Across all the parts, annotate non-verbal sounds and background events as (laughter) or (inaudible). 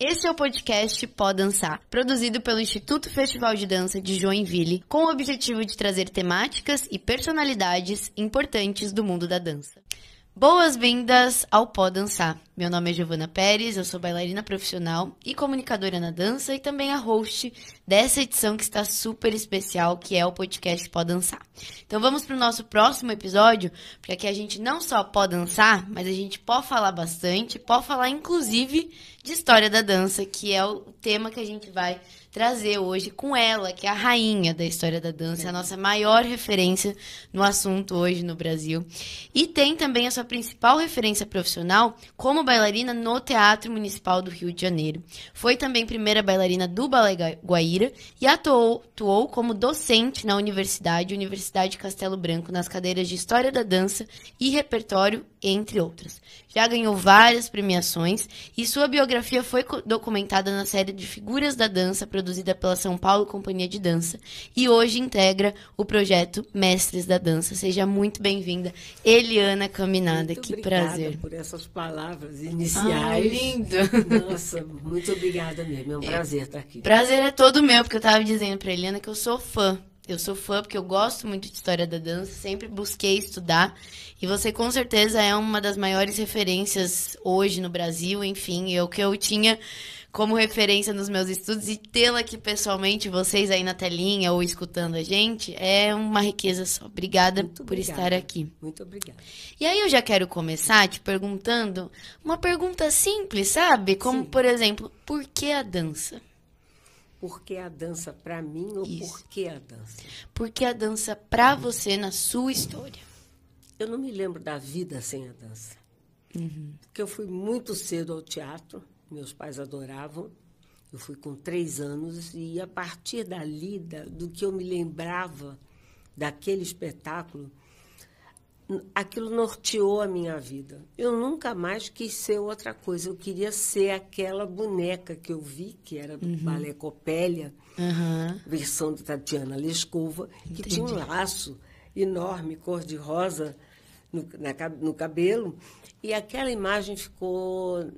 Esse é o podcast Pó Dançar, produzido pelo Instituto Festival de Dança de Joinville, com o objetivo de trazer temáticas e personalidades importantes do mundo da dança. Boas-vindas ao Pó Dançar. Meu nome é Giovana Pérez, eu sou bailarina profissional e comunicadora na dança e também a host dessa edição que está super especial, que é o podcast Pó Dançar. Então vamos para o nosso próximo episódio, porque aqui a gente não só pode dançar, mas a gente pode falar bastante, pode falar inclusive de história da dança, que é o tema que a gente vai trazer hoje com ela, que é a rainha da história da dança, a nossa maior referência no assunto hoje no Brasil. E tem também a sua principal referência profissional como bailarina no Teatro Municipal do Rio de Janeiro. Foi também primeira bailarina do Balé Guaíra e atuou, atuou como docente na Universidade, Universidade Castelo Branco, nas cadeiras de História da Dança e Repertório, entre outras. Já ganhou várias premiações e sua biografia foi documentada na série de Figuras da Dança, produzida pela São Paulo Companhia de Dança, e hoje integra o projeto Mestres da Dança. Seja muito bem-vinda, Eliana Caminada. Muito que prazer. por essas palavras iniciais. Ai, lindo. Nossa, muito obrigada mesmo. É um prazer estar aqui. Prazer é todo meu, porque eu estava dizendo para Eliana que eu sou fã. Eu sou fã porque eu gosto muito de história da dança, sempre busquei estudar. E você com certeza é uma das maiores referências hoje no Brasil, enfim, é o que eu tinha como referência nos meus estudos e tê-la aqui pessoalmente, vocês aí na telinha ou escutando a gente, é uma riqueza só. Obrigada Muito por obrigada. estar aqui. Muito obrigada. E aí eu já quero começar te perguntando uma pergunta simples, sabe? Como, Sim. por exemplo, por que a dança? Por que a dança para mim ou Isso. por que a dança? Por que a dança pra você na sua história? Eu não me lembro da vida sem a dança. Porque eu fui muito cedo ao teatro, meus pais adoravam. Eu fui com três anos e a partir dali, da- do que eu me lembrava daquele espetáculo, aquilo norteou a minha vida. Eu nunca mais quis ser outra coisa. Eu queria ser aquela boneca que eu vi, que era do Balé Copélia, Aham. versão de Tatiana Lescova, que tinha um laço enorme, cor-de-rosa, no, na no cabelo. E aquela imagem ficou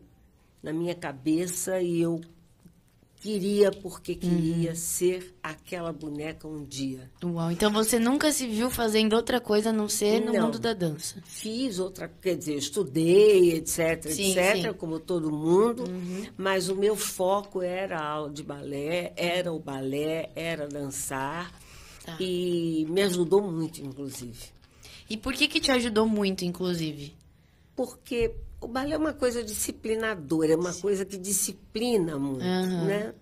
na minha cabeça e eu queria, porque queria ser aquela boneca um dia. Uau, então você nunca se viu fazendo outra coisa a não ser no Não. mundo da dança. Fiz outra, quer dizer, estudei, etc, Sim, etc, sim. Uhum. como todo mundo, mas o meu foco era a aula de balé, era o balé, era dançar, Tá. e me ajudou muito, inclusive. E por que que te ajudou muito, inclusive? Porque o balé é uma coisa disciplinadora, é uma coisa que disciplina muito, Aham. né?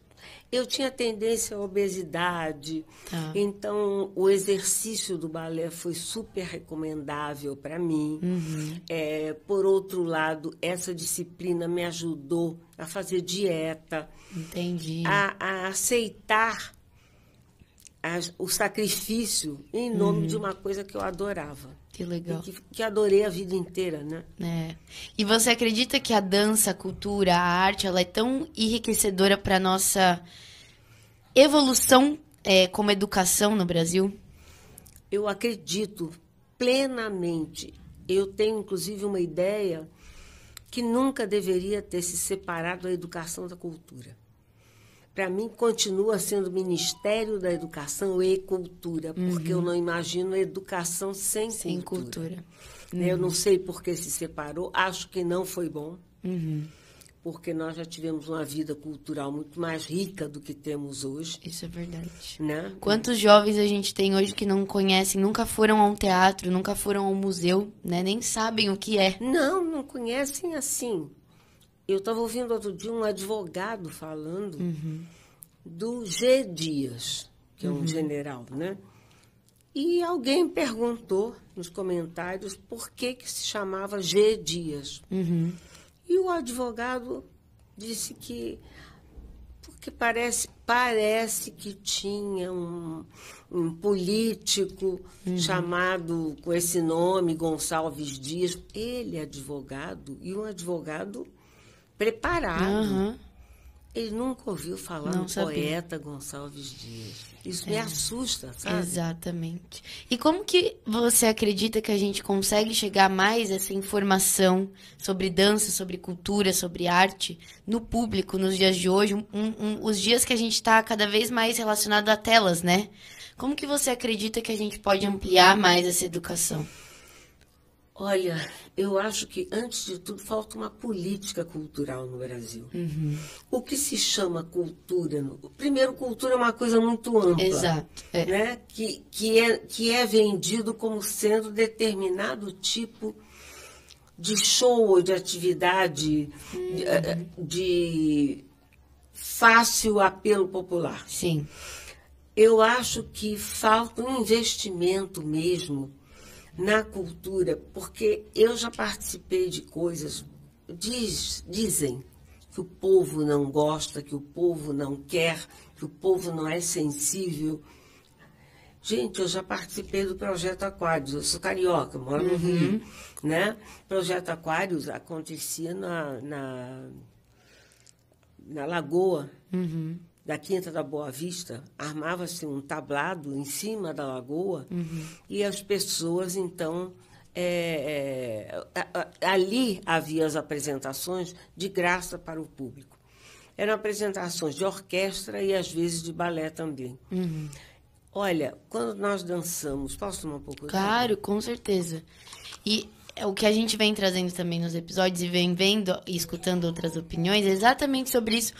Eu tinha tendência à obesidade, Tá. então o exercício do balé foi super recomendável para mim. Uhum. É, por outro lado, essa disciplina me ajudou a fazer dieta, Entendi. a, a aceitar as- o sacrifício em nome de uma coisa que eu adorava. Que legal. que, que adorei a vida inteira, né? É. E você acredita que a dança, a cultura, a arte, ela é tão enriquecedora para nossa evolução é, como educação no Brasil? Eu acredito plenamente. Eu tenho, inclusive, uma ideia que nunca deveria ter se separado a educação da cultura. Para mim, continua sendo Ministério da Educação e Cultura, porque eu não imagino educação sem, Uhum. Sem cultura. cultura. Né? Eu não sei por que se separou, acho que não foi bom, Uhum. porque nós já tivemos uma vida cultural muito mais rica do que temos hoje. Isso é verdade. Né? Quantos jovens a gente tem hoje que não conhecem, nunca foram a um teatro, nunca foram a um museu, né? Nem sabem o que é. Não, não conhecem assim. Eu estava ouvindo outro dia um advogado falando do G. Dias, que é um general, né? E alguém perguntou nos comentários por que, que se chamava G. Dias. Uhum. E o advogado disse que porque parece, parece que tinha um, um político chamado com esse nome, Gonçalves Dias. Ele é advogado e um advogado preparado. Aham. Ele nunca ouviu falar Não no sabia. poeta Gonçalves Dias. Isso me assusta, sabe? Exatamente. E como que você acredita que a gente consegue chegar mais essa informação sobre dança, sobre cultura, sobre arte no público nos dias de hoje, um- um- os dias que a gente está cada vez mais relacionado a telas, né? Como que você acredita que a gente pode ampliar mais essa educação? Olha, eu acho que, antes de tudo, falta uma política cultural no Brasil. Uhum. O que se chama cultura? Primeiro, cultura é uma coisa muito ampla. Exato. É. Né? Que, que, é, que é vendido como sendo determinado tipo de show de atividade de, eh, de fácil apelo popular. Sim. Eu acho que falta um investimento mesmo na cultura, porque eu já participei de coisas, diz, dizem que o povo não gosta, que o povo não quer, que o povo não é sensível. Gente, eu já participei do Projeto Aquários, eu sou carioca, moro no Rio. Né? Projeto Aquários acontecia na, na, na Lagoa, da Quinta da Boa Vista, armava-se um tablado em cima da lagoa e as pessoas, então, é, é, ali havia as apresentações de graça para o público. Eram apresentações de orquestra e, às vezes, de balé também. Olha, quando nós dançamos... Posso tomar um pouco? de? Claro, com certeza. E é o que a gente vem trazendo também nos episódios e vem vendo e escutando outras opiniões é exatamente sobre isso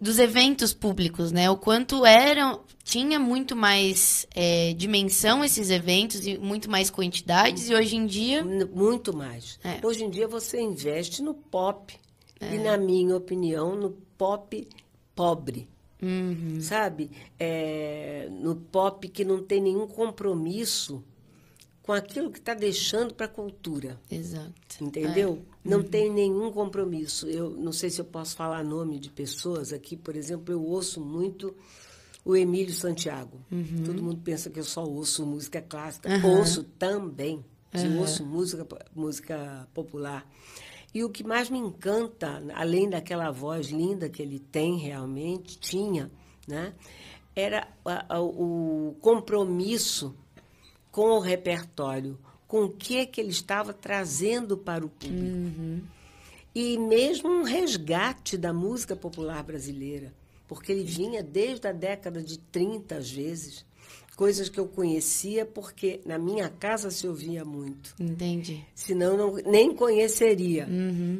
dos eventos públicos, né? O quanto eram tinha muito mais é, dimensão esses eventos e muito mais quantidades e hoje em dia Muito mais. É. Hoje em dia você investe no pop. E, na minha opinião, no pop pobre. Uhum. Sabe? É, no pop que não tem nenhum compromisso com aquilo que está deixando para a cultura. exato. Entendeu? Não tem nenhum compromisso. Eu não sei se eu posso falar nome de pessoas aqui, por exemplo, eu ouço muito o Emílio Santiago. Todo mundo pensa que eu só ouço música clássica. Ouço também. Eu ouço música, música popular. E o que mais me encanta, além daquela voz linda que ele tem realmente, tinha, né? era a- a- o compromisso com o repertório, com o que, que ele estava trazendo para o público. E mesmo um resgate da música popular brasileira, porque ele vinha desde a década de 30, às vezes, coisas que eu conhecia porque na minha casa se ouvia muito. Entendi. Senão não, nem conheceria.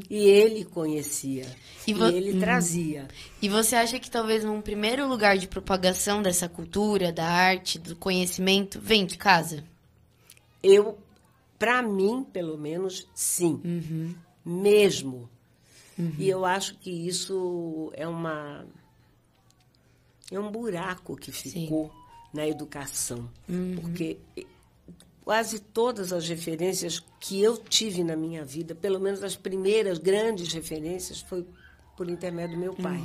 E ele conhecia. E E, vo- ele trazia. E você acha que talvez num primeiro lugar de propagação dessa cultura, da arte, do conhecimento, vem de casa? Eu, para mim, pelo menos, sim. Mesmo. E eu acho que isso é uma é um buraco que ficou na educação, porque quase todas as referências que eu tive na minha vida, pelo menos as primeiras grandes referências, foi por intermédio do meu pai.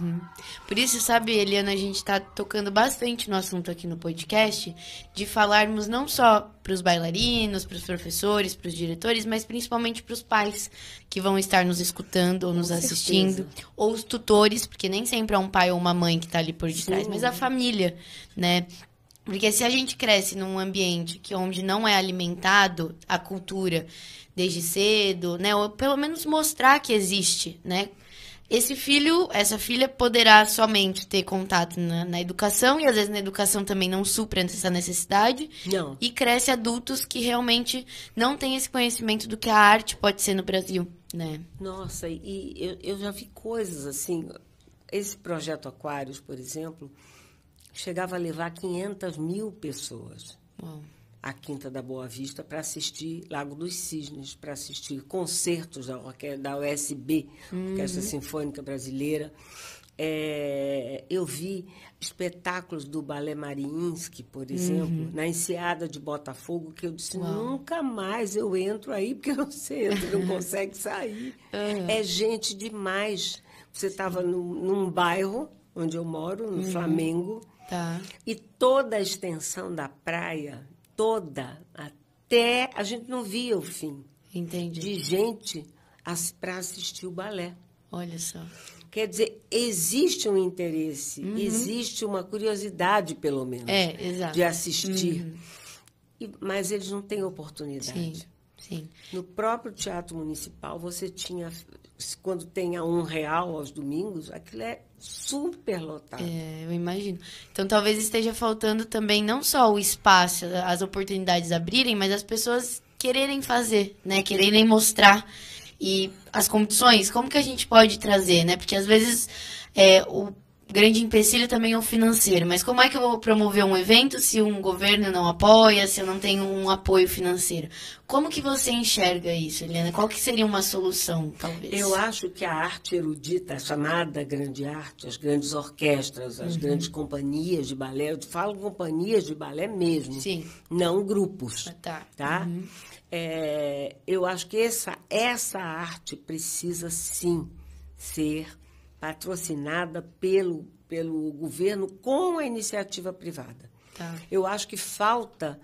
Por isso, sabe, Eliana, a gente está tocando bastante no assunto aqui no podcast, de falarmos não só para os bailarinos, para os professores, para os diretores, mas principalmente para os pais que vão estar nos escutando ou nos assistindo, ou os tutores, porque nem sempre é um pai ou uma mãe que está ali por detrás, mas a família, né? Porque se a gente cresce num ambiente que onde não é alimentado a cultura desde cedo, né, ou pelo menos mostrar que existe, né? Esse filho, essa filha poderá somente ter contato na, na educação e às vezes na educação também não supra essa necessidade Não. e cresce adultos que realmente não têm esse conhecimento do que a arte pode ser no Brasil, né? Nossa, e eu, eu já vi coisas assim. Esse projeto Aquários, por exemplo, chegava a levar 500 mil pessoas Uau. à Quinta da Boa Vista para assistir Lago dos Cisnes, para assistir concertos da, da USB, Orquestra Sinfônica Brasileira. É, eu vi espetáculos do Balé Mariinsky, por exemplo, na Enseada de Botafogo, que eu disse, nunca mais eu entro aí, porque você entra, não (laughs) consegue sair. É gente demais. Você estava num, num bairro onde eu moro, no Flamengo, Tá. e toda a extensão da praia, toda, até a gente não via o fim, Entendi. de gente para assistir o balé. Olha só. Quer dizer, existe um interesse, uhum. existe uma curiosidade, pelo menos, é, de assistir. Uhum. E, mas eles não têm oportunidade. Sim, sim. No próprio Teatro Municipal, você tinha, quando tem a um real aos domingos, aquilo é super lotado. É, eu imagino. Então, talvez esteja faltando também não só o espaço, as oportunidades abrirem, mas as pessoas quererem fazer, né? Quererem mostrar e as condições, como que a gente pode trazer, né? Porque às vezes é, o grande empecilho também é o financeiro. Mas como é que eu vou promover um evento se um governo não apoia, se eu não tenho um apoio financeiro? Como que você enxerga isso, Eliana? Qual que seria uma solução, talvez? Eu acho que a arte erudita, a chamada grande arte, as grandes orquestras, as uhum. grandes companhias de balé, eu falo companhias de balé mesmo, Sim. não grupos. Ah, tá. tá? Uhum. É, eu acho que essa, essa arte precisa sim ser patrocinada pelo, pelo governo com a iniciativa privada. Tá. Eu acho que falta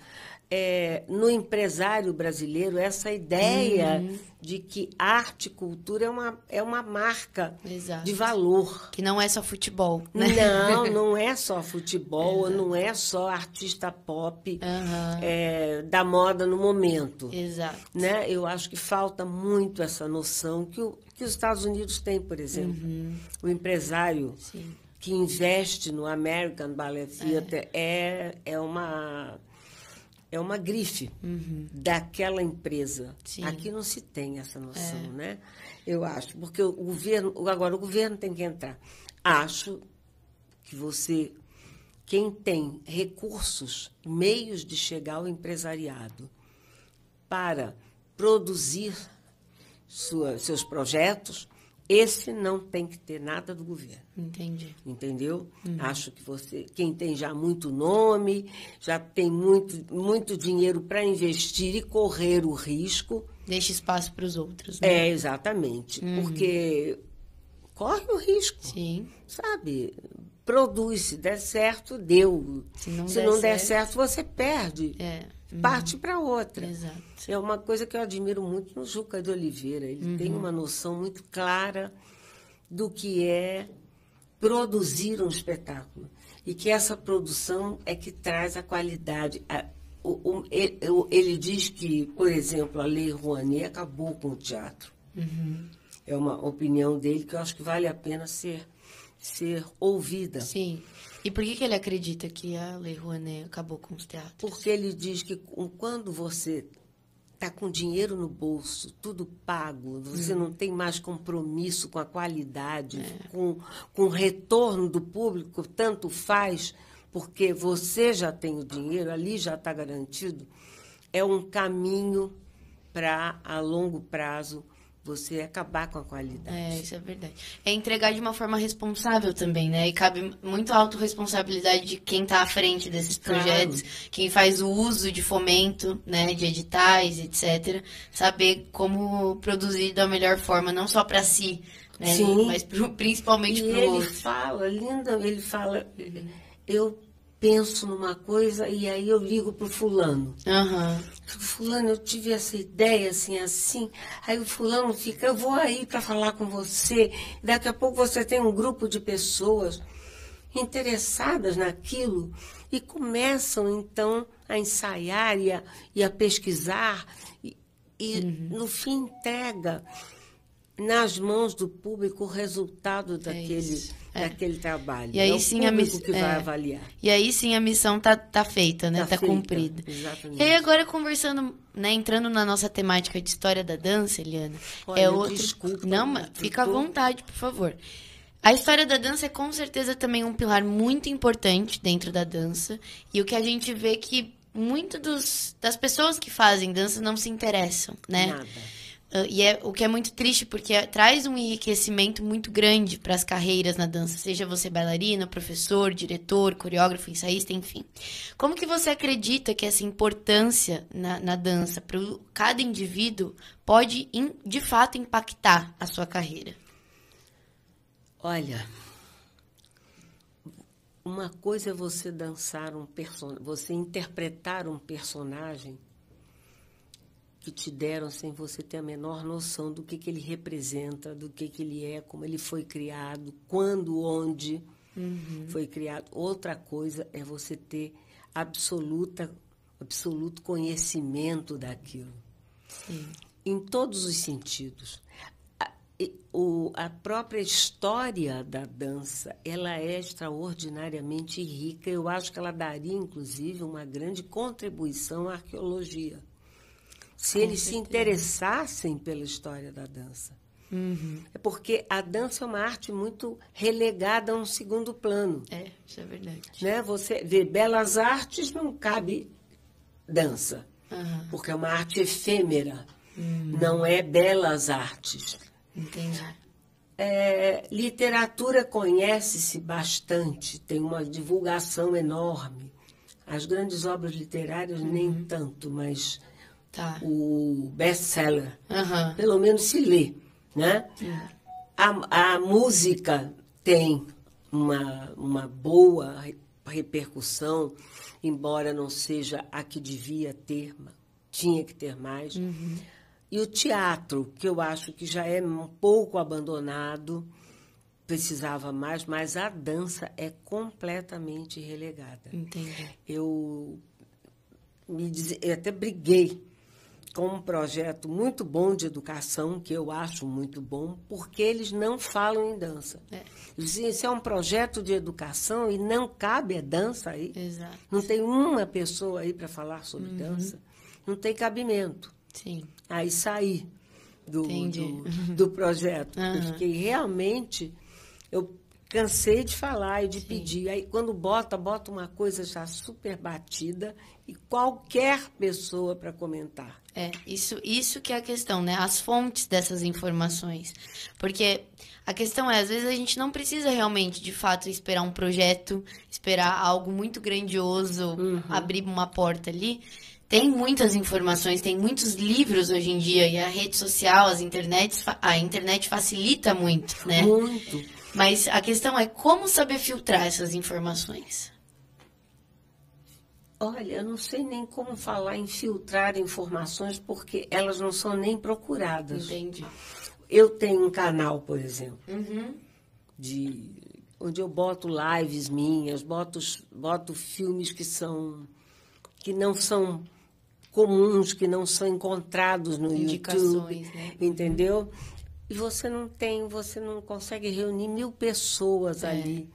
é, no empresário brasileiro essa ideia uhum. de que arte e cultura é uma, é uma marca Exato. de valor. Que não é só futebol. Né? Não, (laughs) não é só futebol, não é só artista pop uhum. é, da moda no momento. Exato. Né? Eu acho que falta muito essa noção que o, que os Estados Unidos têm, por exemplo. Uhum. O empresário Sim. que investe no American Ballet Theatre é, é, é uma é uma grife uhum. daquela empresa. Sim. Aqui não se tem essa noção, é. né? Eu acho, porque o governo, agora o governo tem que entrar. Acho que você, quem tem recursos, meios de chegar ao empresariado para produzir sua, seus projetos, esse não tem que ter nada do governo. Entendi. Entendeu? Uhum. Acho que você, quem tem já muito nome, já tem muito, muito dinheiro para investir e correr o risco. Deixa espaço para os outros. Né? É, exatamente. Uhum. Porque corre o risco. Sim. Sabe? Produz, se der certo, deu. Se não, se der, não certo, der certo, você perde. É uhum. parte para outra. Exato. É uma coisa que eu admiro muito no Juca de Oliveira. Ele uhum. tem uma noção muito clara do que é produzir um espetáculo. E que essa produção é que traz a qualidade. A, o, o, ele, ele, diz que, por exemplo, a Lei Rouanet acabou com o teatro. Uhum. É uma opinião dele que eu acho que vale a pena ser, ser ouvida. Sim. E por que, que ele acredita que a Lei Rouanet acabou com os teatros? Porque ele diz que quando você está com dinheiro no bolso, tudo pago, você hum. não tem mais compromisso com a qualidade, é. com, com o retorno do público, tanto faz, porque você já tem o dinheiro, ali já está garantido, é um caminho para, a longo prazo, você acabar com a qualidade. É, isso é verdade. É entregar de uma forma responsável também, né? E cabe muito autorresponsabilidade de quem está à frente desses projetos, claro. quem faz o uso de fomento, né, de editais, etc. Saber como produzir da melhor forma, não só para si, né? Sim. Mas pro, principalmente para o outro. Ele fala, linda, ele fala, eu penso numa coisa e aí eu ligo pro fulano. Uhum. Fulano, eu tive essa ideia assim, assim. Aí o fulano fica, eu vou aí para falar com você. Daqui a pouco você tem um grupo de pessoas interessadas naquilo e começam então a ensaiar e a, e a pesquisar e, e uhum. no fim entrega nas mãos do público o resultado é daquele, é daquele trabalho. E aí é sim a missão que vai é. avaliar. E aí sim a missão tá, tá feita, né? Tá, tá cumprida. Exatamente. E aí agora conversando, né, entrando na nossa temática de história da dança, Eliana, Olha, é outro. Desculpa, Não, mas fica à vontade, por favor. A história da dança é com certeza também um pilar muito importante dentro da dança. E o que a gente vê é que muito dos, das pessoas que fazem dança não se interessam, né? Nada. Uh, e é o que é muito triste, porque é, traz um enriquecimento muito grande para as carreiras na dança, seja você bailarina, professor, diretor, coreógrafo, ensaísta, enfim. Como que você acredita que essa importância na, na dança para cada indivíduo pode, in, de fato, impactar a sua carreira? Olha, uma coisa é você dançar um personagem, você interpretar um personagem que te deram sem você ter a menor noção do que, que ele representa, do que, que ele é, como ele foi criado, quando, onde uhum. foi criado. Outra coisa é você ter absoluta, absoluto conhecimento daquilo. Sim. Em todos os sentidos. A, o, a própria história da dança, ela é extraordinariamente rica. Eu acho que ela daria, inclusive, uma grande contribuição à arqueologia. Se Com eles certeza. se interessassem pela história da dança. Uhum. É porque a dança é uma arte muito relegada a um segundo plano. É, isso é verdade. Né? Você vê belas artes, não cabe dança, uhum. porque é uma arte efêmera, uhum. não é belas artes. Entendi. É, literatura conhece-se bastante, tem uma divulgação enorme. As grandes obras literárias, nem uhum. tanto, mas tá. o best-seller, pelo menos se lê. Né? A, a música tem uma, uma boa repercussão, embora não seja a que devia ter, tinha que ter mais. Uhum. E o teatro, que eu acho que já é um pouco abandonado, precisava mais, mas a dança é completamente relegada. Entendi. Eu me diz, eu até briguei com um projeto muito bom de educação, que eu acho muito bom, porque eles não falam em dança. É. Isso é um projeto de educação e não cabe a dança aí. Exato. Não tem uma pessoa aí para falar sobre uhum. dança. Não tem cabimento. Sim. Aí sair do, do, do, projeto. Uhum. Porque realmente eu cansei de falar e de Sim. pedir. Aí quando bota, bota uma coisa já super batida e qualquer pessoa para comentar. É, isso, isso que é a questão, né? As fontes dessas informações. Porque a questão é, às vezes a gente não precisa realmente, de fato, esperar um projeto, esperar algo muito grandioso, uhum. abrir uma porta ali. Tem muitas informações, tem muitos livros hoje em dia, e a rede social, as internets, a internet facilita muito, né? Muito. Mas a questão é como saber filtrar essas informações. Olha, eu não sei nem como falar em filtrar informações, porque elas não são nem procuradas. Entendi. Eu tenho um canal, por exemplo, uhum. de, onde eu boto lives minhas, boto, boto filmes que são que não são comuns, que não são encontrados no YouTube, né? entendeu? E você não tem, você não consegue reunir mil pessoas é. ali.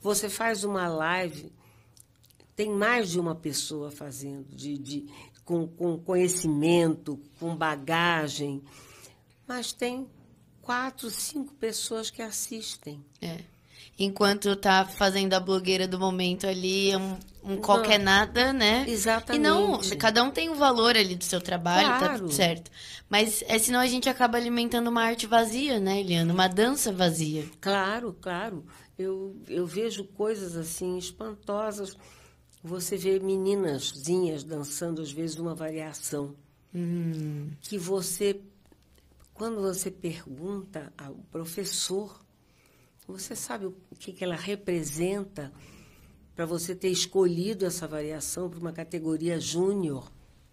Você faz uma live tem mais de uma pessoa fazendo, de, de, com, com conhecimento, com bagagem, mas tem quatro, cinco pessoas que assistem. É. Enquanto tá fazendo a blogueira do momento ali, um, um qualquer nada, né? Exatamente. E não, cada um tem o um valor ali do seu trabalho, claro. tá tudo certo. Mas é, senão a gente acaba alimentando uma arte vazia, né, Eliana? Uma dança vazia. Claro, claro. Eu, eu vejo coisas assim espantosas você vê meninazinhas dançando, às vezes, uma variação. Hum. Que você, quando você pergunta ao professor, você sabe o que, que ela representa para você ter escolhido essa variação para uma categoria júnior.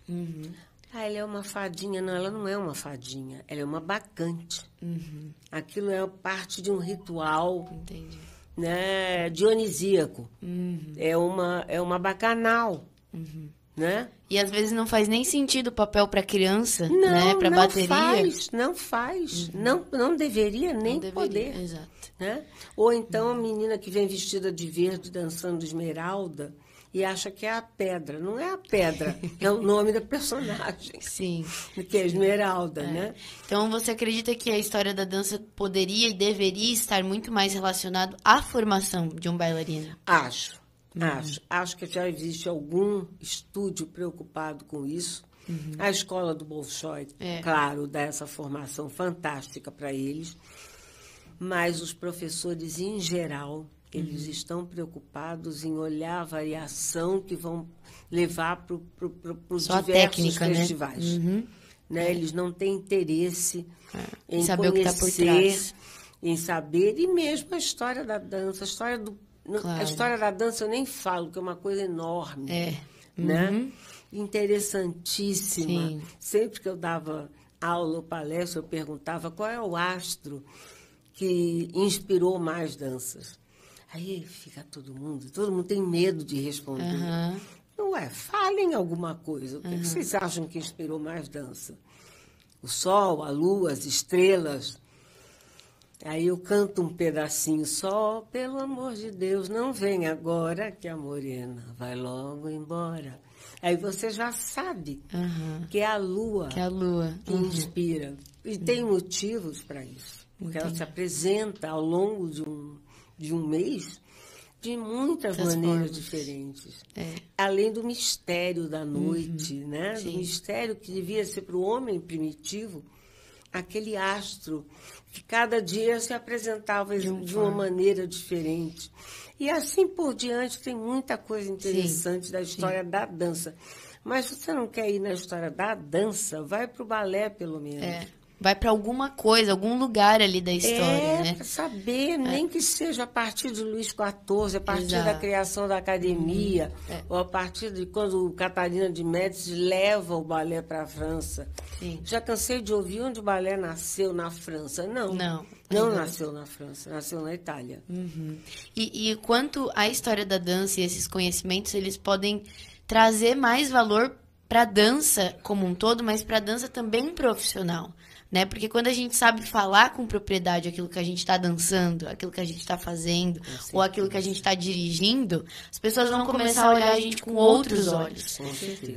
Uhum. Ah, ela é uma fadinha. Não, ela não é uma fadinha. Ela é uma bacante. Uhum. Aquilo é parte de um ritual. Entendi né, dionisíaco. Uhum. É, uma, é uma bacanal. Uhum. Né? E às vezes não faz nem sentido o papel para criança, não, né? Para bateria. Faz, não faz, uhum. não não deveria nem não deveria, poder. Exato. Né? Ou então a menina que vem vestida de verde dançando esmeralda e acha que é a pedra. Não é a pedra, (laughs) é o nome da personagem. Sim. Que é Esmeralda, é. né? Então você acredita que a história da dança poderia e deveria estar muito mais relacionado à formação de um bailarino? Acho. Uhum. Acho. Acho que já existe algum estúdio preocupado com isso. Uhum. A escola do Bolshoi, é. claro, dá essa formação fantástica para eles. Mas os professores, em geral, eles uhum. estão preocupados em olhar a variação que vão levar para pro, pro, os diversos técnica, né? festivais. Né? Uhum. Né? Eles não têm interesse é. em saber conhecer, está por trás. em saber, e mesmo a história da dança, a história do. Claro. A história da dança eu nem falo, que é uma coisa enorme. É. Né? Uhum. interessantíssima. Sim. Sempre que eu dava aula ou palestra, eu perguntava qual é o astro que inspirou mais danças. Aí fica todo mundo, todo mundo tem medo de responder. Uhum. Não é, falem alguma coisa. O que, uhum. que vocês acham que inspirou mais dança? O sol, a lua, as estrelas? Aí eu canto um pedacinho só, pelo amor de Deus, não vem agora que a morena vai logo embora. Aí você já sabe uhum. que é a lua que, é a lua. que uhum. inspira. E uhum. tem motivos para isso. Porque Entendi. ela se apresenta ao longo de um, de um mês de muitas Essas maneiras formas. diferentes. É. Além do mistério da noite, uhum. né? Sim. Do mistério que devia ser para o homem primitivo, aquele astro que cada dia se apresentava de, de uma maneira diferente. E assim por diante, tem muita coisa interessante Sim. da história Sim. da dança. Mas você não quer ir na história da dança, vai para o balé, pelo menos. É vai para alguma coisa, algum lugar ali da história, é, né? saber, é. nem que seja a partir de Luís XIV, a partir Exato. da criação da academia, uhum. é. ou a partir de quando Catarina de Médici leva o balé para a França. Sim. Já cansei de ouvir onde o balé nasceu na França. Não. Não. Não nasceu na França, nasceu na Itália. Uhum. E, e quanto à história da dança e esses conhecimentos, eles podem trazer mais valor para a dança como um todo, mas para a dança também profissional né? Porque quando a gente sabe falar com propriedade aquilo que a gente está dançando, aquilo que a gente está fazendo, ou aquilo que a gente está dirigindo, as pessoas vão começar a olhar a gente com outros olhos.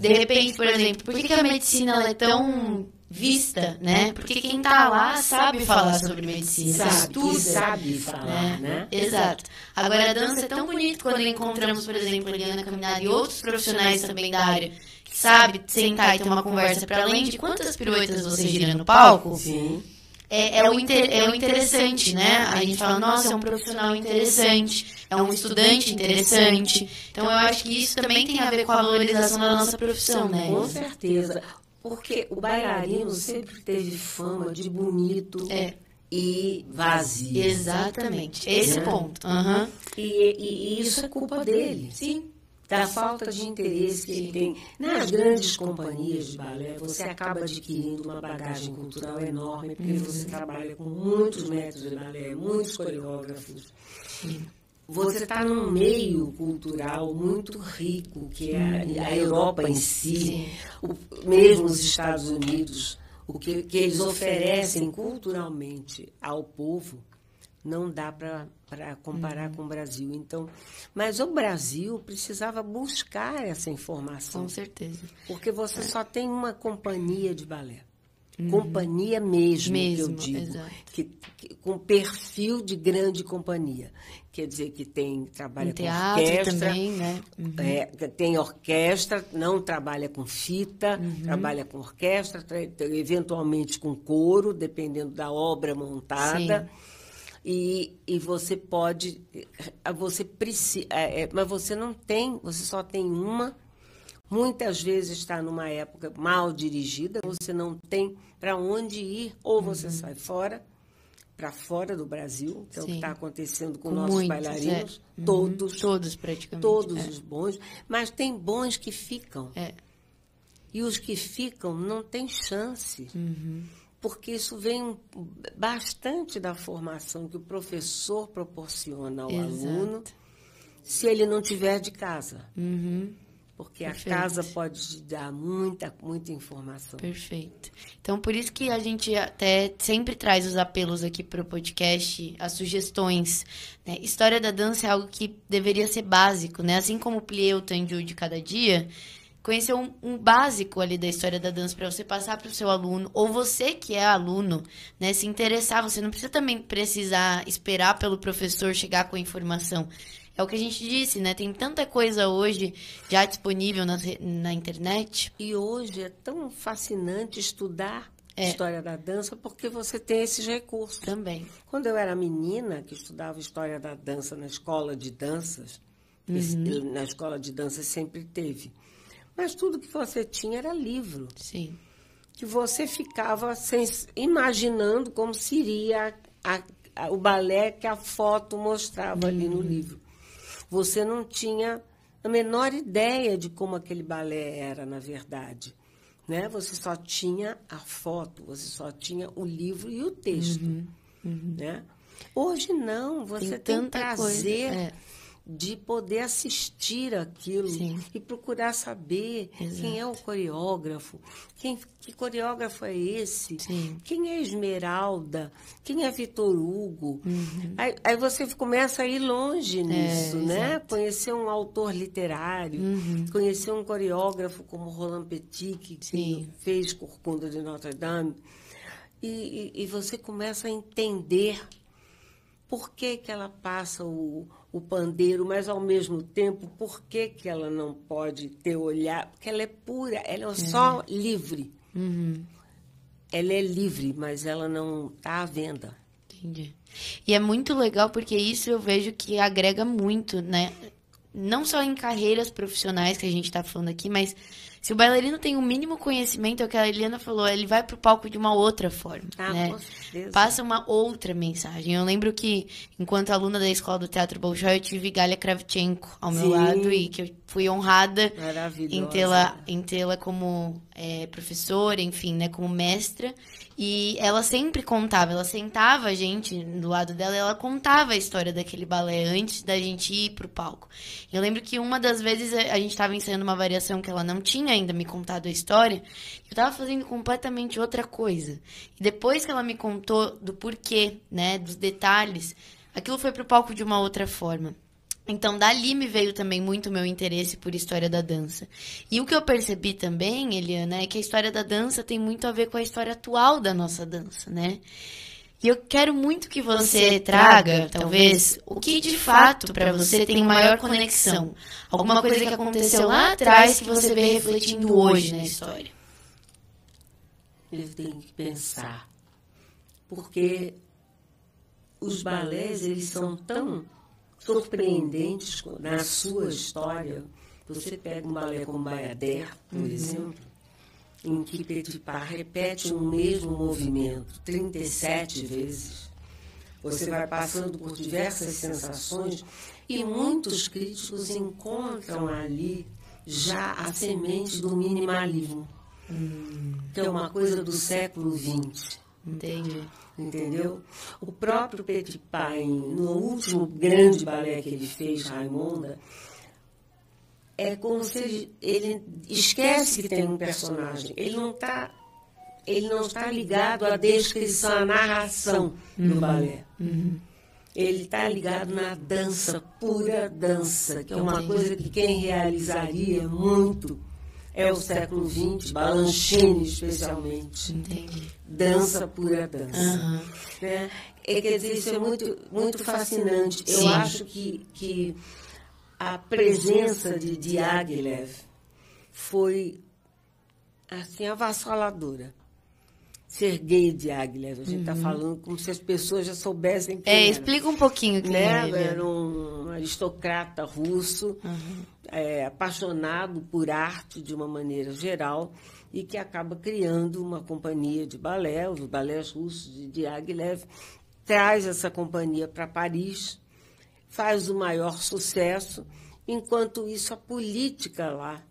De repente, por exemplo, por que a medicina é tão vista, né? Porque quem está lá sabe falar sobre medicina, sabe, estuda, sabe falar, né? né? Exato. Agora a dança é tão bonita quando encontramos, por exemplo, a Eliana Caminhada e outros profissionais também da área sabe sentar e ter uma conversa para além de quantas piruetas você gira no palco. Sim. É, é, o inter, é o interessante, né? A gente fala, nossa, é um profissional interessante, é um estudante interessante. Então, eu acho que isso também tem a ver com a valorização da nossa profissão, né? Com certeza. Porque o bailarino sempre teve fama de bonito. É e vazio. Exatamente. Esse né? ponto. Uhum. E, e, e, isso é culpa dele. Sim da falta de interesse que ele tem nas grandes companhias de balé, você acaba adquirindo uma bagagem cultural enorme, porque você trabalha com muitos métodos de balé, muitos coreógrafos. Você está num meio cultural muito rico, que é a, Europa em si, o, mesmo os Estados Unidos, o que, que eles oferecem culturalmente ao povo não dá para comparar uhum. com o Brasil. Então, mas o Brasil precisava buscar essa informação. Com certeza. Porque você é. só tem uma companhia de balé. Uhum. Companhia mesmo, mesmo, que eu digo. Que, que, com perfil de grande companhia. Quer dizer que tem, trabalha um com orquestra. Também, né? Uhum. É, tem orquestra, não trabalha com fita, uhum. trabalha com orquestra, eventualmente com coro, dependendo da obra montada. Sim e, e você pode, eh, você precisa, é, é, mas você não tem, você só tem uma. Muitas vezes está numa época mal dirigida, você não tem para onde ir, ou você uhum. sai fora, para fora do Brasil, que Sim. é o que está acontecendo com, com nossos muitos, bailarinos, é. uhum. todos. Todos, praticamente. Todos é. os bons, mas tem bons que ficam. É. E os que ficam não têm chance. Uhum porque isso vem bastante da formação que o professor proporciona ao Exato. aluno, se ele não tiver de casa. Uhum. Porque Perfeito. a casa pode dar muita, muita informação. Perfeito. Então, por isso que a gente até sempre traz os apelos aqui para o podcast, as sugestões. Né? História da dança é algo que deveria ser básico, né? Assim como o plié, o tanju de cada dia, conhecer um, um, básico ali da história da dança para você passar para o seu aluno ou você que é aluno, né, se interessar. Você não precisa também precisar esperar pelo professor chegar com a informação. É o que a gente disse, né? Tem tanta coisa hoje já disponível na, na internet. E hoje é tão fascinante estudar é. história da dança porque você tem esses recursos. Também. Quando eu era menina, que estudava história da dança na escola de danças, uhum. na escola de dança sempre teve. Mas tudo que você tinha era livro. Sim. Que você ficava sem, imaginando como seria a, a, o balé que a foto mostrava ali no uhum. livro. Você não tinha a menor ideia de como aquele balé era, na verdade. Né? Você só tinha a foto, você só tinha o livro e o texto. Uhum, uhum. Né? Hoje não, você tem, tem prazer. Coisa, é de poder assistir aquilo Sim. e procurar saber Exato. quem é o coreógrafo, quem, que coreógrafo é esse, Sim. quem é Esmeralda, quem é Vitor Hugo. Uhum. Aí, aí, você começa a ir longe é, nisso, é, né? Exato. Conhecer um autor literário, uhum. conhecer um coreógrafo como Roland Petit, que Sim. fez Corcunda de Notre Dame. E, e, e você começa a entender por que, que ela passa o o pandeiro, mas ao mesmo tempo, por que, que ela não pode ter olhar? Porque ela é pura, ela é uhum. só livre. Uhum. Ela é livre, mas ela não está à venda. Entendi. E é muito legal porque isso eu vejo que agrega muito, né? Não só em carreiras profissionais que a gente está falando aqui, mas se o bailarino tem o um mínimo conhecimento, é o que a Eliana falou, ele vai pro palco de uma outra forma, ah, né? Passa uma outra mensagem. Eu lembro que, enquanto aluna da escola do Teatro Bolshoi, eu tive Galia Kravchenko ao meu Sim. lado e que eu fui honrada em tê-la em tê-la como é, professora, enfim, né, como mestra. E ela sempre contava, ela sentava a gente do lado dela e ela contava a história daquele balé antes da gente ir pro palco. Eu lembro que uma das vezes a gente estava ensaiando uma variação que ela não tinha ainda me contado a história, eu estava fazendo completamente outra coisa. E depois que ela me contou do porquê, né, dos detalhes, aquilo foi pro palco de uma outra forma. Então, dali me veio também muito o meu interesse por história da dança. E o que eu percebi também, Eliana, é que a história da dança tem muito a ver com a história atual da nossa dança, né? E eu quero muito que você traga, talvez, o que de fato para você tem maior conexão. Alguma coisa que aconteceu lá atrás que você vê refletindo hoje na história. Ele tem que pensar. Porque os balés, eles são tão surpreendentes na sua história. Você pega um balé como Bayadère, por uhum. exemplo, em que Petipa repete o mesmo movimento 37 vezes. Você vai passando por diversas sensações e muitos críticos encontram ali já a semente do minimalismo, hum. que é uma coisa do século XX. Entendi entendeu? O próprio Petit Pain, no último grande balé que ele fez, Raimonda, é como se ele, ele esquece que tem um personagem. Ele não está ele não está ligado à descrição, à narração do uhum. balé. Uhum. Ele está ligado na dança, pura dança, que é uma coisa que quem realizaria muito é o século XX, Balanchine especialmente. Entendi. Dança pura dança. Uhum. Né? É, quer dizer, isso é muito, muito fascinante. Eu acho que, que a presença de Diaghilev foi assim avassaladora. Sergei Diaghilev, a gente está uhum. falando como se as pessoas já soubessem quem é, era. Explica um pouquinho quem né? era. Era um aristocrata russo, uhum. É, apaixonado por arte de uma maneira geral e que acaba criando uma companhia de balé, os balés russos de Diaghilev, traz essa companhia para Paris, faz o maior sucesso, enquanto isso a política lá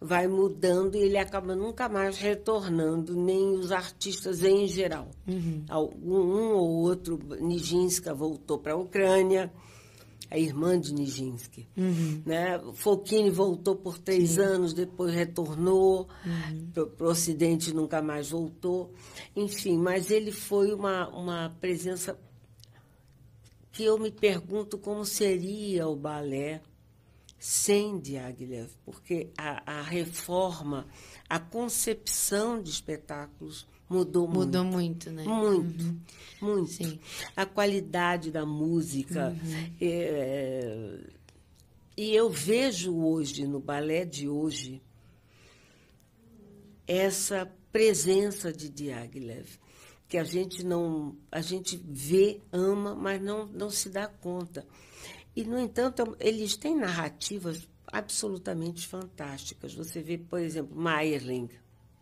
vai mudando e ele acaba nunca mais retornando, nem os artistas em geral. Uhum. Um, ou outro, Nijinsky voltou para a Ucrânia, a irmã de Nijinsky. Uhum. Né? Fokine voltou por três Sim. anos, depois retornou uhum. para o Ocidente nunca mais voltou. Enfim, mas ele foi uma, uma presença que eu me pergunto como seria o balé sem Diaghilev, porque a, a reforma, a concepção de espetáculos mudou, mudou muito. né? Muito, uhum. muito. Sim. A qualidade da música. Uhum. É, e eu vejo hoje, no balé de hoje, essa presença de Diaghilev, que a gente não, a gente vê, ama, mas não, não se dá conta. E, no entanto, eles têm narrativas absolutamente fantásticas. Você vê, por exemplo, Meyerling.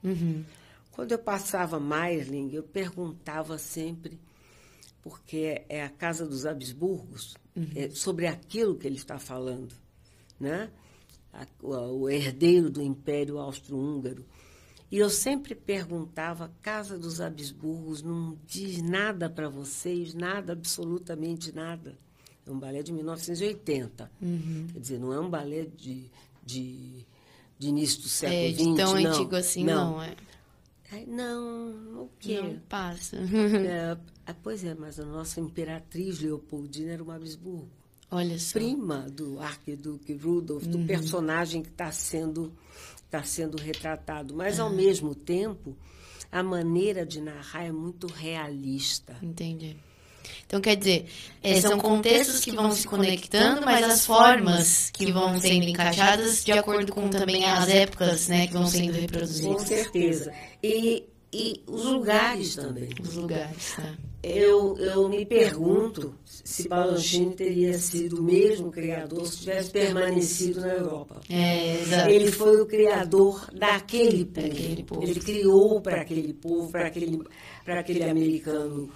Uhum. Quando eu passava Meyerling, eu perguntava sempre, porque é a casa dos Habsburgos, uhum. é sobre aquilo que ele está falando. Né? a, o herdeiro do Império Austro-Húngaro. E eu sempre perguntava, Casa dos Habsburgos não diz nada para vocês, nada, absolutamente nada. É um balé de 1980. Uhum. Quer dizer, não é um balé de, de, de início do século XX, é, tão não. antigo assim, não. não é. Não, o quê? Não passa. é, (laughs) pois é, mas a nossa imperatriz Leopoldina era uma Habsburgo. Olha só. Prima do arquiduque Rudolf, do uhum. personagem que está sendo, tá sendo retratado. Mas, ao mesmo tempo, a maneira de narrar é muito realista. Entendi. Então, quer dizer, é, são contextos que vão se conectando, mas as formas que vão sendo encaixadas de acordo com também as épocas né, que vão sendo reproduzidas. Com certeza. E, e os lugares também. Os lugares, tá. Eu, eu me pergunto se Balanchine teria sido o mesmo criador se tivesse permanecido na Europa. É, exato. Ele foi o criador daquele povo. Daquele povo. Ele criou para aquele povo, para aquele, aquele americano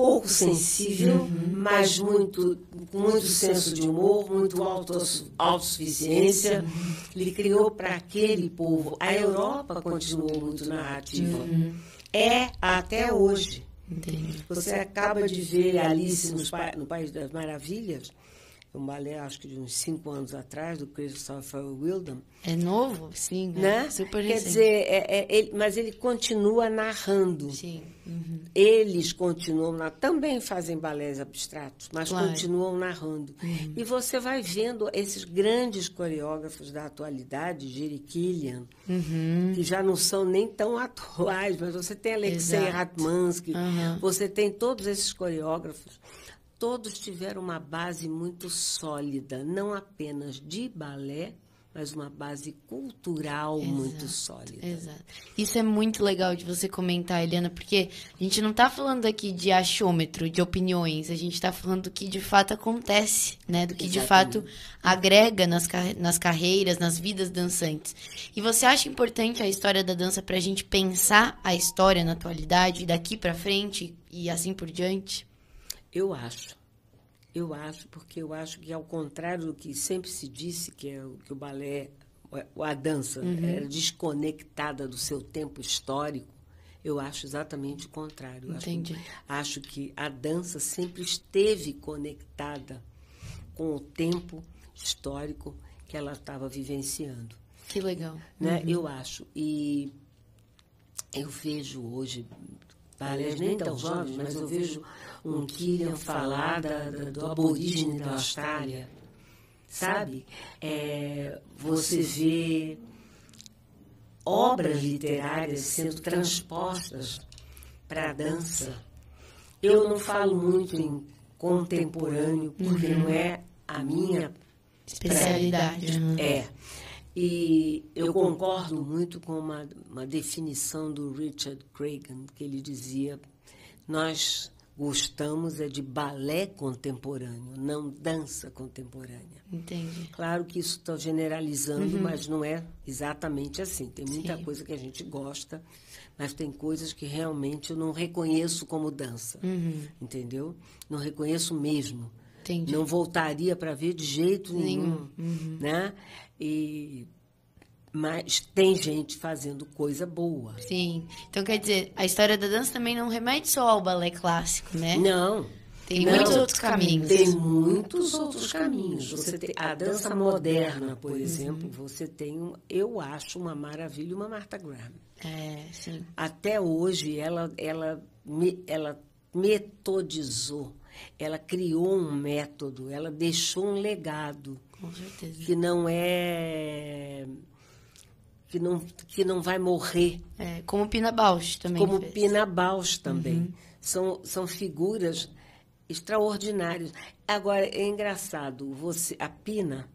pouco sensível, uhum. mas muito, com muito senso de humor, muito autossuficiência. Uhum. Ele criou para aquele povo. A Europa continuou muito narrativa. Uhum. É até hoje. Entendi. Você acaba de ver Alice no País das Maravilhas, um balé, acho que de uns cinco anos atrás, do Christopher Wildham. É novo? Sim, né? super Quer dizer, é, é, ele, mas ele continua narrando. Sim. Uhum. Eles continuam, também fazem balés abstratos, mas claro. continuam narrando. Uhum. E você vai vendo esses grandes coreógrafos da atualidade, Jerry Killian, uhum. que já não são nem tão (laughs) atuais, mas você tem Alexei Ratmansky, você tem todos esses coreógrafos todos tiveram uma base muito sólida, não apenas de balé, mas uma base cultural exato, muito sólida. Exato. Isso é muito legal de você comentar, Eliana, porque a gente não está falando aqui de achômetro, de opiniões, a gente está falando do que de fato acontece, né? Do que Exatamente. de fato agrega nas, nas carreiras, nas vidas dançantes. E você acha importante a história da dança para a gente pensar a história na atualidade, daqui para frente e assim por diante? Eu acho. Eu acho, porque eu acho que, ao contrário do que sempre se disse, que, é, que o balé, a dança, uhum. era desconectada do seu tempo histórico, eu acho exatamente o contrário. Entendi. Acho, acho que a dança sempre esteve conectada com o tempo histórico que ela estava vivenciando. Que legal. Né? Uhum. Eu acho. E eu vejo hoje balés nem tão jovens, mas eu vejo um Killian falar da, da, do aborígene da Austrália, sabe? É, você vê obras literárias sendo transpostas para a dança. Eu não falo muito em contemporâneo, porque uhum. não é a minha especialidade. É. E eu concordo muito com uma, uma definição do Richard Cragen, que ele dizia: nós gostamos é de balé contemporâneo, não dança contemporânea. Entendi. Claro que isso está generalizando, uhum. mas não é exatamente assim. Tem muita Sim. coisa que a gente gosta, mas tem coisas que realmente eu não reconheço como dança. Uhum. Entendeu? Não reconheço mesmo. Entendi. Não voltaria para ver de jeito nenhum, nenhum. Uhum. né? E mas tem gente fazendo coisa boa. Sim. Então quer dizer, a história da dança também não remete só ao balé clássico, né? Não. Tem não, muitos outros caminhos. Tem muitos outros caminhos. Você tem a dança moderna, por uhum. exemplo, você tem, eu acho uma maravilha, uma Martha Graham. É, sim. Até hoje ela ela ela metodizou ela criou um método, ela deixou um legado. Com certeza. Que não é. que não, que não vai morrer. É, como Pina Bausch também. Como fez. Pina Bausch também. Uhum. São, são figuras extraordinárias. Agora, é engraçado, você, a Pina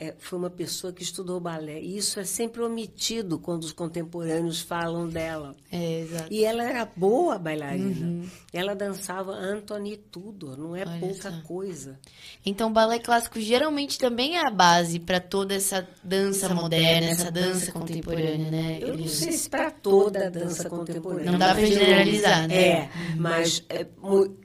é, foi uma pessoa que estudou balé. E isso é sempre omitido quando os contemporâneos falam dela. É, exato. E ela era boa bailarina. Uhum. Ela dançava Anthony Tudor, não é Olha pouca só. coisa. Então, o balé clássico geralmente também é a base para toda essa dança moderna, essa dança contemporânea, né? Eu não sei se para toda a dança contemporânea. Não dá para generalizar, né? É, uhum. mas é,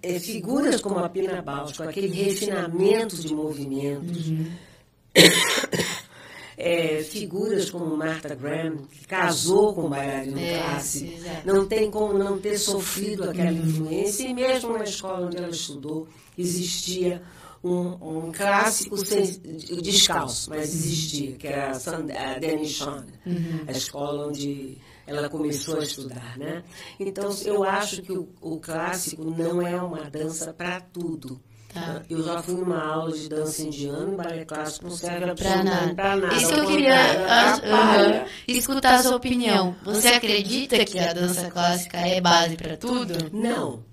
é, figuras como a Pina Bausch, com aquele refinamento de movimentos. Uhum (coughs) é, figuras como Martha Graham, que casou com um bailarino É, clássico, não tem como não ter sofrido aquela influência, e mesmo na escola onde ela estudou, existia um, um clássico sem, descalço, mas existia, que era a, Danny Shawn, a escola onde ela começou a estudar, né? Então, eu acho que o, o clássico não é uma dança para tudo. Tá. Eu já fui numa aula de dança indiana e balé clássico não serve absolutamente para nada. Isso que eu queria atrapalha. aham, escutar a sua opinião. Você acredita que a dança clássica é base para tudo? Não.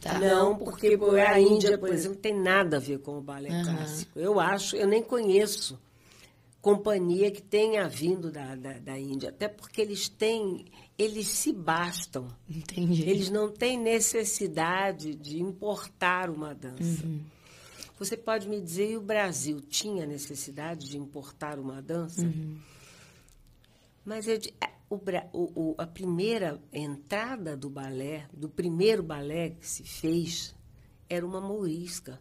Tá. Não, porque pô, a Índia, por exemplo, tem nada a ver com o balé Aham. clássico. Eu acho, eu nem conheço companhia que tenha vindo da, da, da Índia, até porque eles têm, eles se bastam. Entendi. Eles não têm necessidade de importar uma dança. Você pode me dizer, e o Brasil tinha necessidade de importar uma dança? Mas eu, o o- a primeira entrada do balé, do primeiro balé que se fez, era uma mourisca.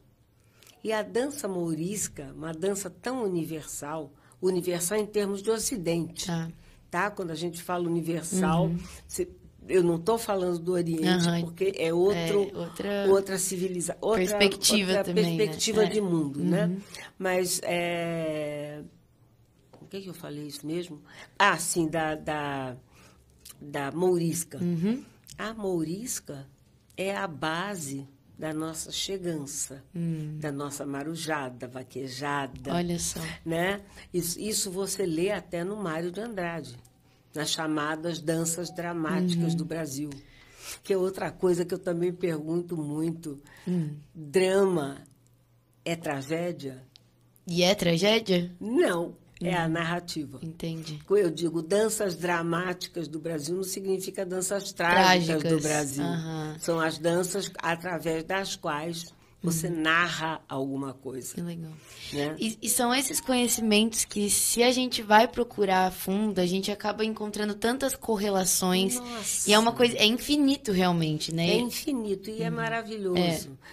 E a dança mourisca, uma dança tão universal, universal em termos de Ocidente Tá. Tá? Quando a gente fala universal, cê- eu não estou falando do Oriente, Aham. porque é outro, É, outra outra civilização, outra perspectiva outra também, né? perspectiva É. de mundo, né? Mas é, o que, que eu falei isso mesmo? Ah, sim, da da, da mourisca. Uhum. A mourisca é a base da nossa chegança, da nossa marujada, vaquejada Olha só. né? Isso, isso você lê até no Mário de Andrade, nas chamadas danças dramáticas do Brasil. Que é outra coisa que eu também pergunto muito. Drama é tragédia? E é tragédia? Não, é a narrativa. Entendi. Eu digo danças dramáticas do Brasil, não significa danças trágicas, Trágicas, do Brasil. aham. São as danças através das quais você narra alguma coisa. Que legal. Né? E, e são esses conhecimentos que, se a gente vai procurar a fundo, a gente acaba encontrando tantas correlações. Nossa. E é uma coisa, é infinito realmente, né? É infinito e é maravilhoso.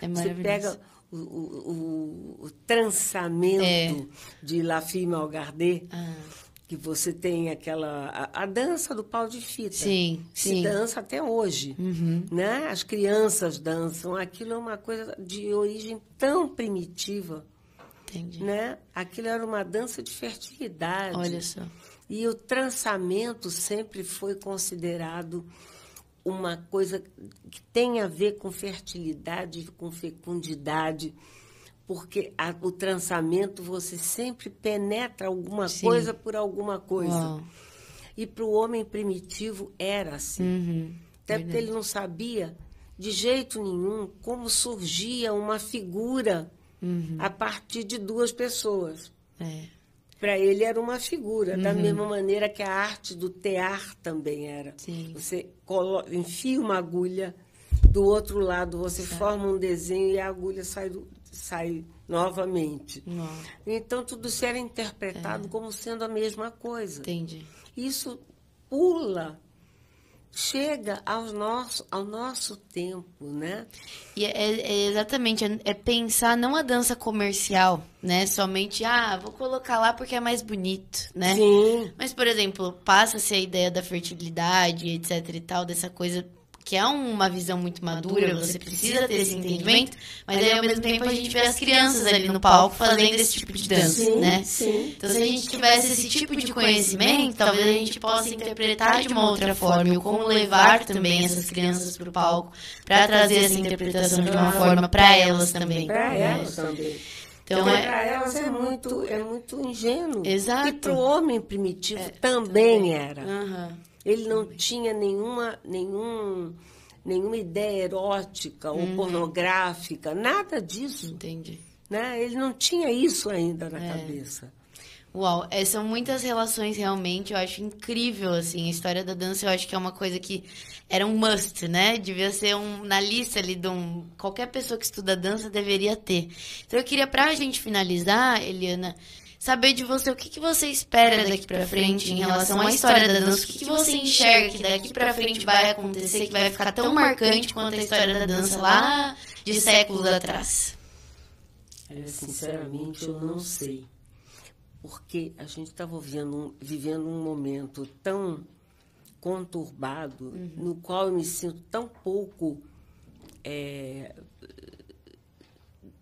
É, é Você maravilhoso. pega o, o, o, o trançamento de La Fille Malgardé, É. Ah, que você tem aquela... A, a dança do pau de fita. Sim, Se sim. Uhum. dança até hoje. Né? As crianças dançam. Aquilo é uma coisa de origem tão primitiva. entendi. Né? Aquilo era uma dança de fertilidade. Olha só. E o trançamento sempre foi considerado uma coisa que tem a ver com fertilidade, com fecundidade, porque a- o trançamento você sempre penetra alguma Sim. coisa por alguma coisa. Uau. E para o homem primitivo era assim. Uhum. Até porque ele não sabia de jeito nenhum como surgia uma figura Uhum. a partir de duas pessoas. É. Para ele era uma figura, Uhum. da mesma maneira que a arte do tear também era. Sim. Você enfia uma agulha, do outro lado você forma um desenho e a agulha sai, do- sai novamente. Então tudo isso era É. interpretado como sendo a mesma coisa. Entendi. Isso pula, chega ao nosso, ao nosso tempo, né? E é, é exatamente, é, é pensar não a dança comercial, né? Somente, ah, vou colocar lá porque é mais bonito, né? Sim. Mas, por exemplo, passa-se a ideia da fertilidade, etc e tal, dessa coisa que é uma visão muito madura, você precisa ter esse entendimento, mas aí ao mesmo tempo a gente vê as crianças ali no palco fazendo esse tipo de dança, Sim, né? sim. Então, se a gente tivesse esse tipo de conhecimento, talvez a gente possa interpretar de uma outra forma, e como levar também essas crianças para o palco, para trazer essa interpretação de uma forma para elas também. Para né? elas também. Então, Porque é- para elas é muito, é muito ingênuo. Exato. É. E para o homem primitivo também era. Aham. Ele não tinha nenhuma, nenhum, nenhuma ideia erótica ou Uhum. pornográfica, nada disso. Entendi. Né? Ele não tinha isso ainda na É. cabeça. Uau, é, são muitas relações realmente, eu acho incrível, assim, a história da dança eu acho que é uma coisa que era um must, né? Devia ser um, na lista ali de um, qualquer pessoa que estuda dança deveria ter. Então eu queria, pra gente finalizar, Eliana, saber de você o que, que você espera daqui pra frente em relação à história da dança, o que, que você enxerga que daqui pra frente vai acontecer, que vai ficar tão marcante quanto a história da dança lá de séculos atrás. Olha, sinceramente, eu não sei. porque a gente estava vivendo, um, vivendo um momento tão conturbado, uhum. no qual eu me sinto tão pouco. É,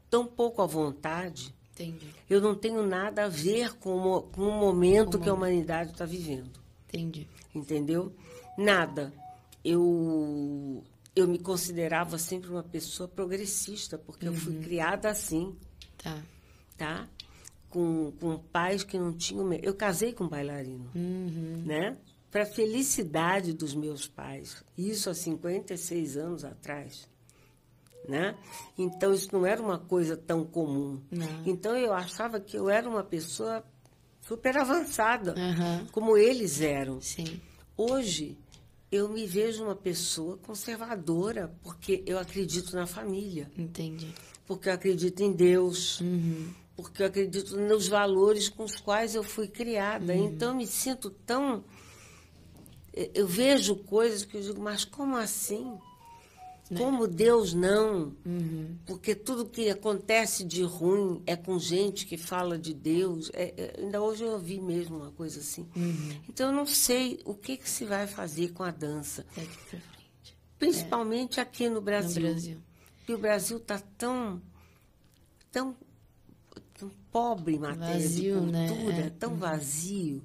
tão pouco à vontade. Entendi. Eu não tenho nada a ver com, o, com o momento Como? que a humanidade está vivendo. Entendi. Entendeu? Nada. Eu, eu me considerava sempre uma pessoa progressista, porque uhum. eu fui uhum. criada assim. Tá. Tá? Com, com pais que não tinham. Eu casei com um bailarino. Uhum. Né? Para felicidade dos meus pais. Isso há 56 anos atrás. Né? Então, isso não era uma coisa tão comum. Não. Então, eu achava que eu era uma pessoa super avançada, uhum. como eles eram. Sim. Hoje, eu me vejo uma pessoa conservadora, porque eu acredito na família. Entendi. Porque eu acredito em Deus. Uhum. Porque eu acredito nos valores com os quais eu fui criada. Uhum. Então, eu me sinto tão. Eu vejo coisas que eu digo, mas como assim? Né? Como Deus não? Uhum. Porque tudo que acontece de ruim é com gente que fala de Deus. É, é, ainda hoje eu ouvi mesmo uma coisa assim. Uhum. Então eu não sei o que, que se vai fazer com a dança. É Principalmente é. aqui no Brasil. No Brasil. E o Brasil está tão, tão, tão pobre em matéria vazio, de né? cultura, é. tão vazio.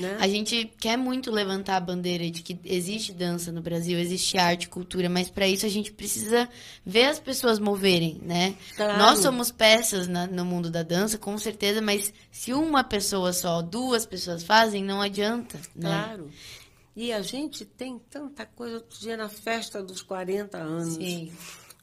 Né? A gente quer muito levantar a bandeira de que existe dança no Brasil, existe arte, cultura, mas para isso a gente precisa ver as pessoas moverem, né? Claro. Nós somos peças na, no mundo da dança, com certeza, mas se uma pessoa só, duas pessoas fazem, não adianta. Né? Claro. E a gente tem tanta coisa. Outro dia na festa dos 40 anos. Sim.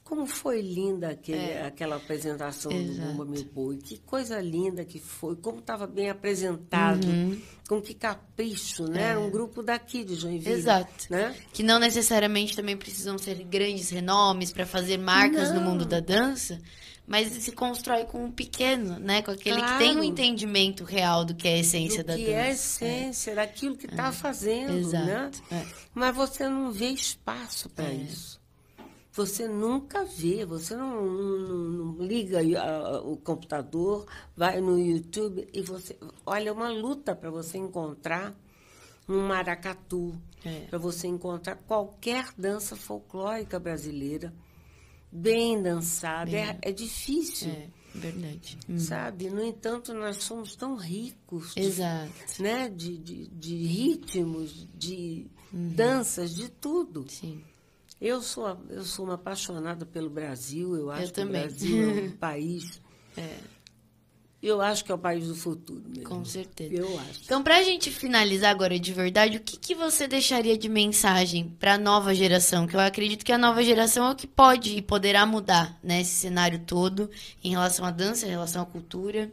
Como foi linda aquele, é. aquela apresentação Exato. do Bumba Meu Boi. Que coisa linda que foi. Como estava bem apresentado. Uhum. Com que capricho, né? É. Um grupo daqui de Joinville. Exato. Né? Que não necessariamente também precisam ser grandes renomes para fazer marcas Não. no mundo da dança, mas se constrói com o pequeno, né? Com aquele Claro. que tem um entendimento real do que é a essência Do da que dança. é a essência, daquilo que está fazendo, né? Exato. É. Mas você não vê espaço para É. isso. Você nunca vê, você não, não- não liga ah, o computador, vai no YouTube e você. Olha, é uma luta para você encontrar um maracatu, É. para você encontrar qualquer dança folclórica brasileira bem dançada. É, é difícil, É, verdade. Hum. sabe? No entanto, nós somos tão ricos de Exato. né? de, de, de ritmos, de Uhum. danças, de tudo. Sim. Eu sou, a- eu sou uma apaixonada pelo Brasil. Eu acho Eu que o Brasil é um (laughs) país. Eu acho que é o país do futuro mesmo. Com certeza. Eu acho. Então, pra gente finalizar agora de verdade, o que, que você deixaria de mensagem pra nova geração? Que eu acredito que a nova geração é o que pode e poderá mudar, né? Esse cenário todo em relação à dança, em relação à cultura.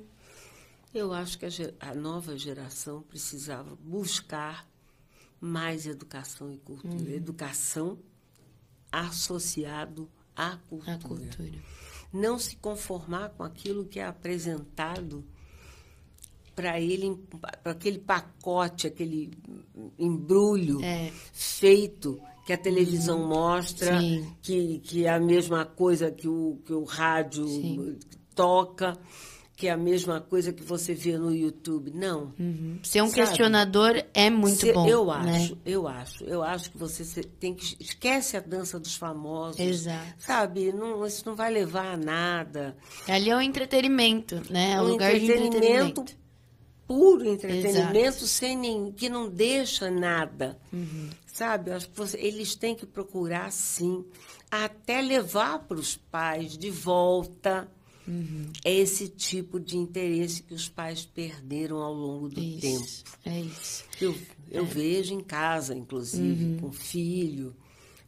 Eu acho que a, a nova geração precisava buscar mais educação e cultura. Uhum. Educação associado à cultura. Cultura. não se conformar com aquilo que é apresentado para ele, para aquele pacote, aquele embrulho É. feito que a televisão mostra, Sim. que, que é a mesma coisa que o, que o rádio Sim. toca, que é a mesma coisa que você vê no YouTube. Não. Uhum. Ser um Sabe? questionador é muito Cê- bom. Eu né? acho, eu acho. Eu acho que você tem que. Esquece a dança dos famosos. Exato. Sabe? Não, isso não vai levar a nada. Ali é o entretenimento, né? É o um lugar de entretenimento entretenimento. puro entretenimento Exato. sem nem, que não deixa nada. Uhum. Sabe? Eu acho que você- eles têm que procurar sim, até levar para os pais de volta Uhum. esse tipo de interesse que os pais perderam ao longo do tempo. Isso. É isso. Eu, eu vejo em casa, inclusive, com filho,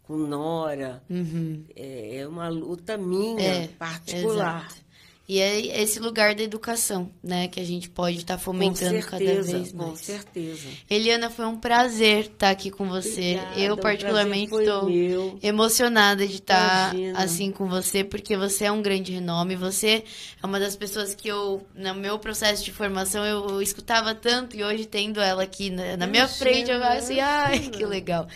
com nora. Uhum. É, é uma luta minha, É, particular. exato. E é esse lugar da educação, né? Que a gente pode estar Com fomentando cada certeza, vez com mais. certeza. Eliana, foi um prazer estar aqui com você. Obrigada, eu, particularmente, estou emocionada de estar Imagina. assim com você, porque você é um grande renome. Você é uma das pessoas que eu, no meu processo de formação, eu, eu escutava tanto e hoje tendo ela aqui na, na minha frente, eu falo assim, ai, que legal.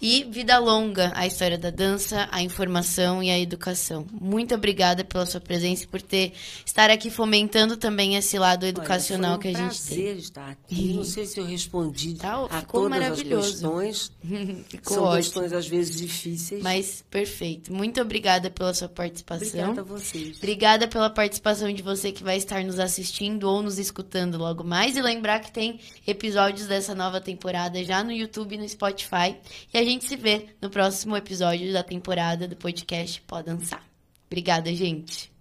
E vida longa a história da dança, a informação e a educação. Muito obrigada pela sua presença e por ter estar aqui fomentando também esse lado educacional Olha, que a um gente tem. prazer estar aqui. Não sei se eu respondi Tá, a todas as questões. (laughs) Ficou São ótimo. questões às vezes difíceis. Mas perfeito. Muito obrigada pela sua participação. Obrigada a vocês. Obrigada pela participação de você que vai estar nos assistindo ou nos escutando logo mais. E lembrar que tem episódios dessa nova temporada já no YouTube e no Spotify. E a gente se vê no próximo episódio da temporada do podcast Pode Dançar. Obrigada, gente.